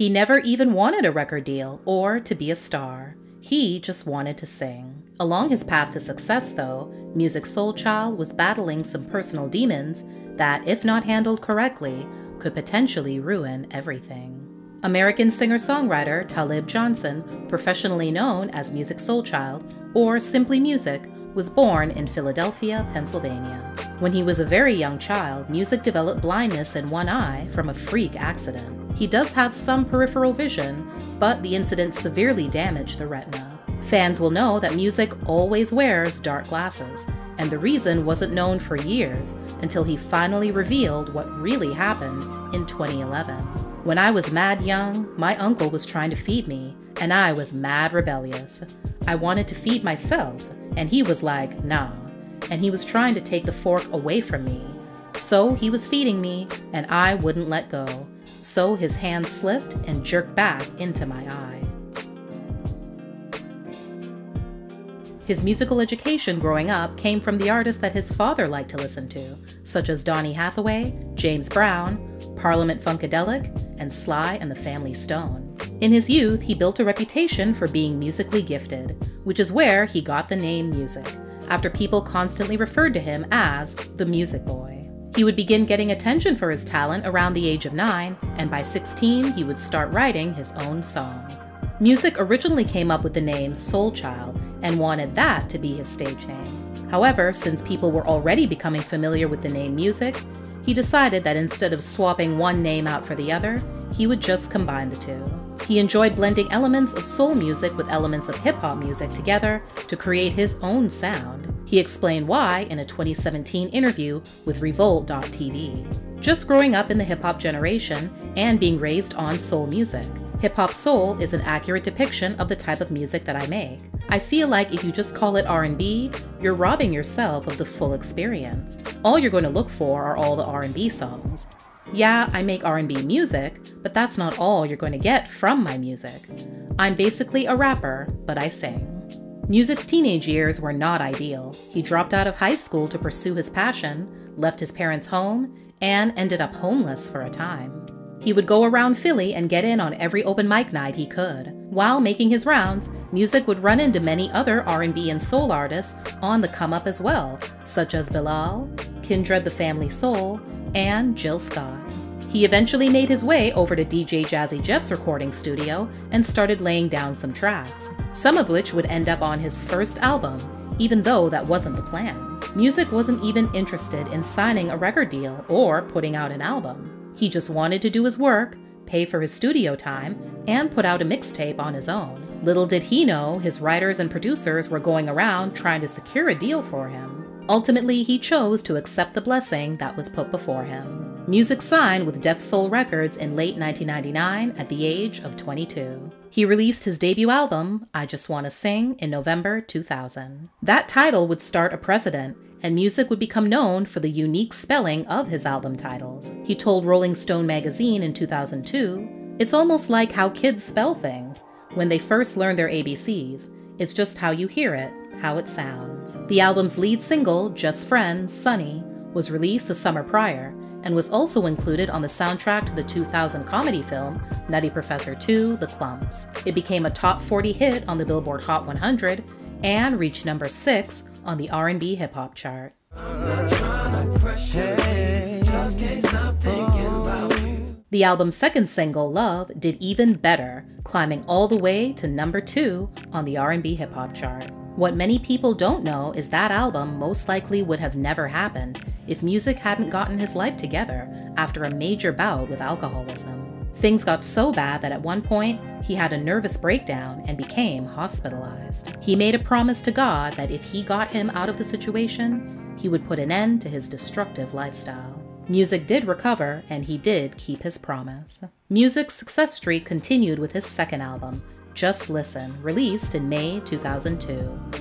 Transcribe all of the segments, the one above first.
He never even wanted a record deal or to be a star. He just wanted to sing. Along his path to success, though, Musiq Soulchild was battling some personal demons that, if not handled correctly, could potentially ruin everything. American singer songwriter Taalib Johnson, professionally known as Musiq Soulchild or simply Musiq, was born in Philadelphia, Pennsylvania. When he was a very young child, Musiq developed blindness in one eye from a freak accident. He does have some peripheral vision, but the incident severely damaged the retina. Fans will know that Musiq always wears dark glasses, and the reason wasn't known for years until he finally revealed what really happened in 2011. When I was mad young, my uncle was trying to feed me, and I was mad rebellious. I wanted to feed myself, and he was like, nah. And he was trying to take the fork away from me. So he was feeding me, and I wouldn't let go. So his hand slipped and jerked back into my eye. His musical education growing up came from the artists that his father liked to listen to, such as Donny Hathaway, James Brown, Parliament Funkadelic, and Sly and the Family Stone. In his youth, he built a reputation for being musically gifted, which is where he got the name Musiq, after people constantly referred to him as the Music Boy. He would begin getting attention for his talent around the age of 9, and by 16, he would start writing his own songs. Musiq originally came up with the name Soulchild and wanted that to be his stage name. However, since people were already becoming familiar with the name Musiq, he decided that instead of swapping one name out for the other, he would just combine the two. He enjoyed blending elements of soul music with elements of hip hop music together to create his own sound. He explained why in a 2017 interview with Revolt.tv. Just growing up in the hip hop generation and being raised on soul music, hip hop soul is an accurate depiction of the type of music that I make. I feel like if you just call it R&B, you're robbing yourself of the full experience. All you're going to look for are all the R&B songs. Yeah, I make R&B music, but that's not all you're going to get from my music. I'm basically a rapper, but I sing. Musiq's teenage years were not ideal. He dropped out of high school to pursue his passion, left his parents' home, and ended up homeless for a time. He would go around Philly and get in on every open mic night he could. While making his rounds, Musiq would run into many other R&B and soul artists on the come up as well, such as Bilal, Kindred the Family Soul, and Jill Scott. He eventually made his way over to DJ Jazzy Jeff's recording studio and started laying down some tracks, some of which would end up on his first album, even though that wasn't the plan. Musiq wasn't even interested in signing a record deal or putting out an album. He just wanted to do his work, pay for his studio time, and put out a mixtape on his own. Little did he know his writers and producers were going around trying to secure a deal for him. Ultimately, he chose to accept the blessing that was put before him. Musiq signed with Def Soul Records in late 1999 at the age of 22. He released his debut album, I Just Wanna Sing, in November 2000. That title would start a precedent and Musiq would become known for the unique spelling of his album titles. He told Rolling Stone magazine in 2002 It's almost like how kids spell things. When they first learn their ABCs, it's just how you hear it, how it sounds. The album's lead single, Just Friends, Sunny, was released the summer prior and was also included on the soundtrack to the 2000 comedy film Nutty Professor 2 The Klumps. It became a top 40 hit on the Billboard Hot 100 and reached number 6 on the R&B hip hop chart. The album's second single, Love, did even better, climbing all the way to number 2 on the R&B hip hop chart. What many people don't know is that album most likely would have never happened if Musiq hadn't gotten his life together after a major bout with alcoholism. Things got so bad that at one point, he had a nervous breakdown and became hospitalized. He made a promise to God that if he got him out of the situation, he would put an end to his destructive lifestyle. Musiq did recover, and he did keep his promise. Musiq's success streak continued with his second album, Just Listen, released in May 2002.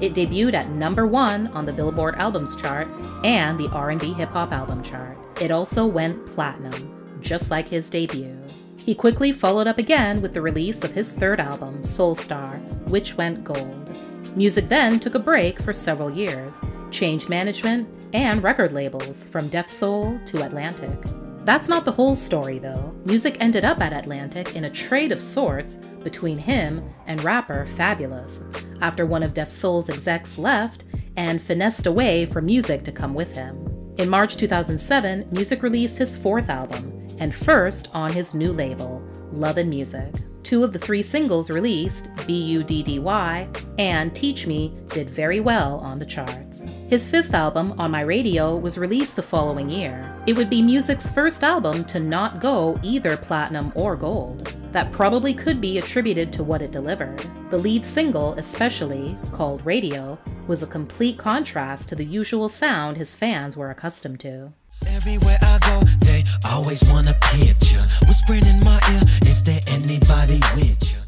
It debuted at number 1 on the Billboard Albums chart and the R&B Hip Hop Album chart. It also went platinum, just like his debut. He quickly followed up again with the release of his third album, Soul Star, which went gold. Musiq then took a break for several years, changed management and record labels from Def Soul to Atlantic. That's not the whole story, though. Musiq ended up at Atlantic in a trade of sorts between him and rapper Fabolous, after one of Def Soul's execs left and finessed a way for Musiq to come with him. In March 2007, Musiq released his fourth album, and first on his new label, Love and Music. Two of the three singles released, B-U-D-D-Y and Teach Me, did very well on the charts. His fifth album, On My Radio, was released the following year. It would be Musiq's first album to not go either platinum or gold. That probably could be attributed to what it delivered. The lead single, especially, called Radio, was a complete contrast to the usual sound his fans were accustomed to. Everywhere I go, they always want a picture. Whispering in my ear, is there anybody with you?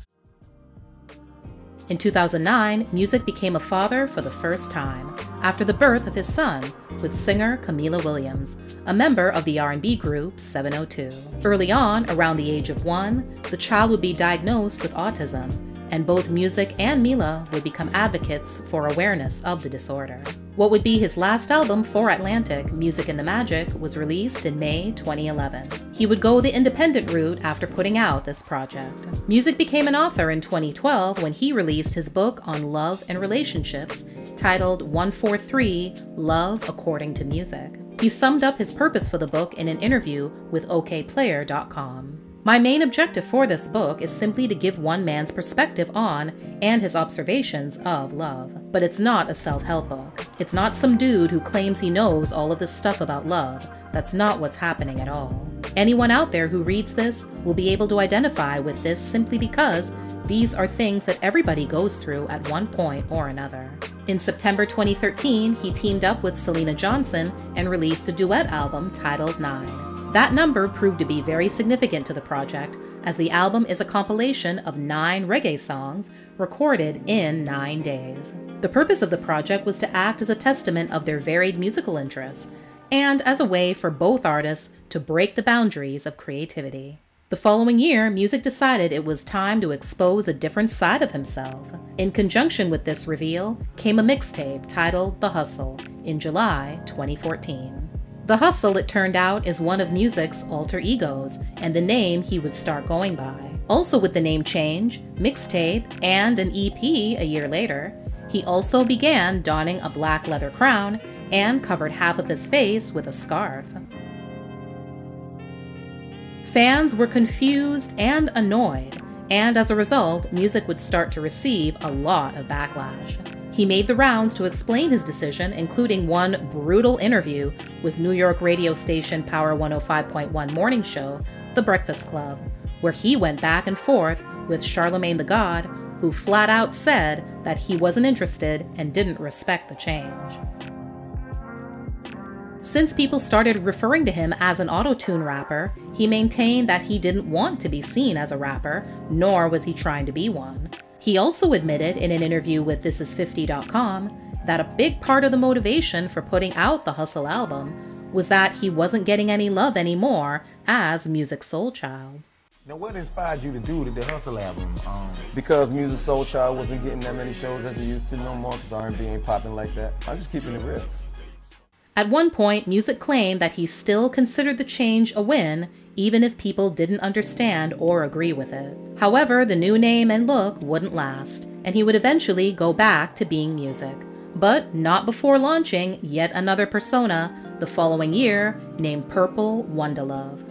In 2009, Musiq became a father for the first time, after the birth of his son, with singer Kameelah Williams, a member of the R&B group 702. Early on, around the age of one, the child would be diagnosed with autism, and both Musiq and Meelah would become advocates for awareness of the disorder. What would be his last album for Atlantic, Music and the Magic, was released in May 2011. He would go the independent route after putting out this project. Musiq became an author in 2012 when he released his book on love and relationships titled 143 Love According to Music. He summed up his purpose for the book in an interview with Okayplayer.com. My main objective for this book is simply to give one man's perspective on and his observations of love. But it's not a self help book. It's not some dude who claims he knows all of this stuff about love. That's not what's happening at all. Anyone out there who reads this will be able to identify with this simply because these are things that everybody goes through at one point or another. In September 2013, he teamed up with Syleena Johnson and released a duet album titled Nine. That number proved to be very significant to the project, as the album is a compilation of nine reggae songs recorded in nine days. The purpose of the project was to act as a testament of their varied musical interests, and as a way for both artists to break the boundaries of creativity. The following year, Musiq decided it was time to expose a different side of himself. In conjunction with this reveal came a mixtape titled The Hustle in July 2014. The Hustle, it turned out, is one of Musiq's alter egos, and the name he would start going by. Also, with the name change, mixtape, and an EP a year later, he also began donning a black leather crown and covered half of his face with a scarf. Fans were confused and annoyed, and as a result, Musiq would start to receive a lot of backlash. He made the rounds to explain his decision, including one brutal interview with New York radio station Power 105.1 morning show, The Breakfast Club, where he went back and forth with Charlemagne the God, who flat out said that he wasn't interested and didn't respect the change. Since people started referring to him as an auto-tune rapper, he maintained that he didn't want to be seen as a rapper, nor was he trying to be one. He also admitted in an interview with ThisIs50.com that a big part of the motivation for putting out the Hustle album was that he wasn't getting any love anymore as Musiq Soulchild. Now, what inspired you to do the, Hustle album? Um, because Musiq Soulchild wasn't getting that many shows as it used to no more because R&B ain't popping like that. I'm just keeping it real. At one point, Musiq claimed that he still considered the change a win even if people didn't understand or agree with it. However, the new name and look wouldn't last, and he would eventually go back to being Musiq. But not before launching yet another persona the following year named Purple Wondaluv.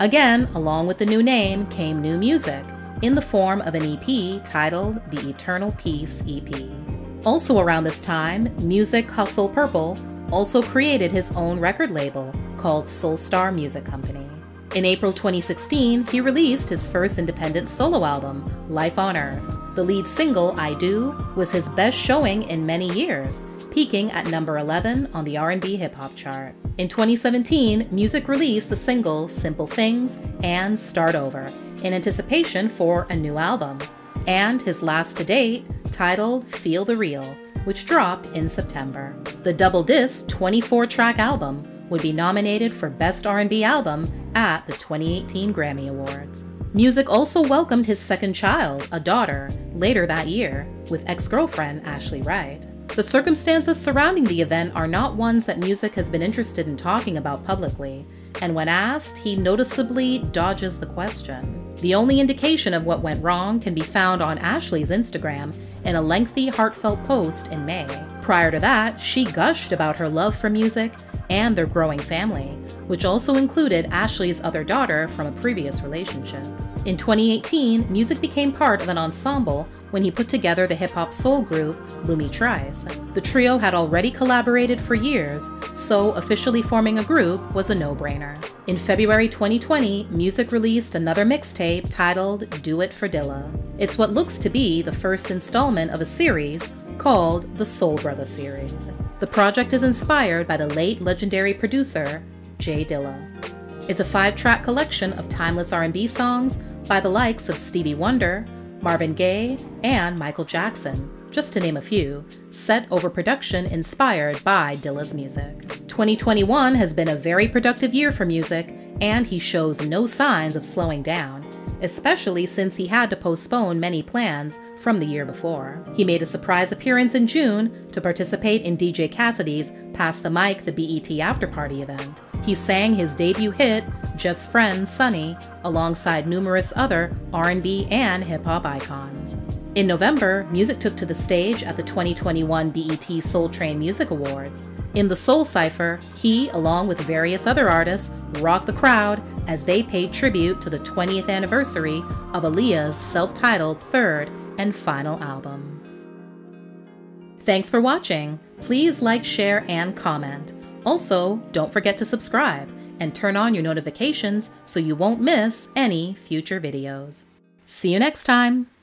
Again, along with the new name came new music in the form of an EP titled the Eternal Peace EP. Also around this time, Musiq Hustle Purple also created his own record label called Soulstar Music Company. In April 2016, he released his first independent solo album, Life on Earth. The lead single, I Do, was his best showing in many years, peaking at number 11 on the R&B hip hop chart. In 2017, Musiq released the single Simple Things and Start Over in anticipation for a new album, and his last to date, titled Feel the Real, which dropped in September. The double disc 24-track album would be nominated for Best R&B Album at the 2018 Grammy Awards. Musiq also welcomed his second child, a daughter, later that year with ex-girlfriend Ashley Wright. The circumstances surrounding the event are not ones that Musiq has been interested in talking about publicly, and when asked, he noticeably dodges the question. The only indication of what went wrong can be found on Ashley's Instagram in a lengthy, heartfelt post in May. Prior to that, she gushed about her love for Musiq and their growing family, which also included Ashley's other daughter from a previous relationship. In 2018, Musiq became part of an ensemble when he put together the hip hop soul group Lumi Trice. The trio had already collaborated for years, so officially forming a group was a no brainer. In February 2020, Musiq released another mixtape titled Do It for Dilla. It's what looks to be the first installment of a series called the Soul Brother series. The project is inspired by the late legendary producer J Dilla. It's a five-track collection of timeless R&B songs by the likes of Stevie Wonder, Marvin Gaye, and Michael Jackson, just to name a few, set over production inspired by Dilla's music. 2021 has been a very productive year for Musiq, and he shows no signs of slowing down, especially since he had to postpone many plans from the year before. He made a surprise appearance in June to participate in DJ Cassidy's Pass the Mic the BET After Party event. He sang his debut hit, Just Friends Sunny, alongside numerous other R&B and hip-hop icons. In November, Musiq took to the stage at the 2021 BET Soul Train Music Awards. In the Soul Cypher, he, along with various other artists, rocked the crowd as they paid tribute to the 20th anniversary of Aaliyah's self titled third and final album. Thanks for watching. Please like, share, and comment. Also, don't forget to subscribe and turn on your notifications so you won't miss any future videos. See you next time!